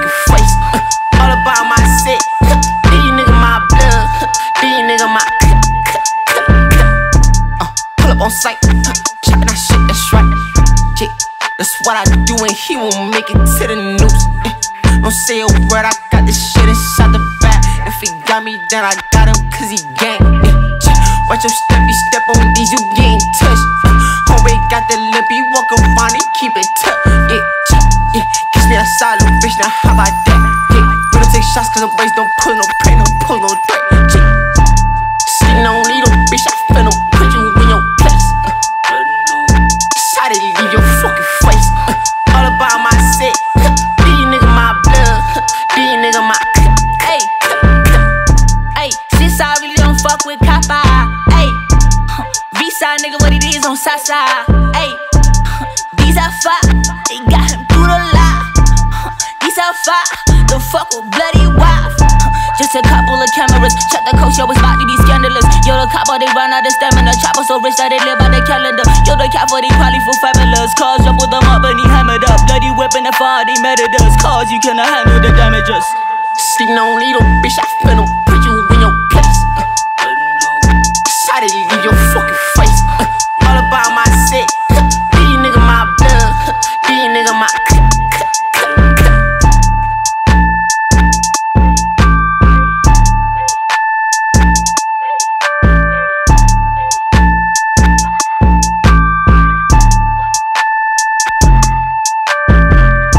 fucking face. Uh, all about my set. Uh, these nigga my blood. Uh, these nigga my. Uh, pull up on sight. Uh, chopping that shit, that's right. Yeah, that's what I do, and he won't make it to the news. Uh, don't say a word, I got this shit inside the back. If he got me, then I got him, cause he gang. Uh, yeah, watch your step, he step on these, you gang. Now how about that? Yeah, we don't take shots cause the boys don't pull no pray, no pull no threat. Sitting on little bitch, I finna put you in your place. Shot it, leave your fucking face. Uh, all about my set. These nigga my blood. These nigga my. Hey, hey, sis, I really don't fuck with copper. Hey, visa nigga, what it is on Sasa. Hey, these are fire, fuck with bloody wife. Just a couple of cameras. Check the coach, yo, it's about to be scandalous. Yo, the copper, oh, they run out of stamina. Chopper so rich that they live by the calendar. Yo, the cat for they probably for fabulous. Cars double them up and he hammered up. Bloody whipping the fire, they meted us. Cars, you cannot handle the damages. Sleep no little bitch, I finna put you in your place. Shot it, leave your fucking face. All about my set. These nigga my blood. These nigga my.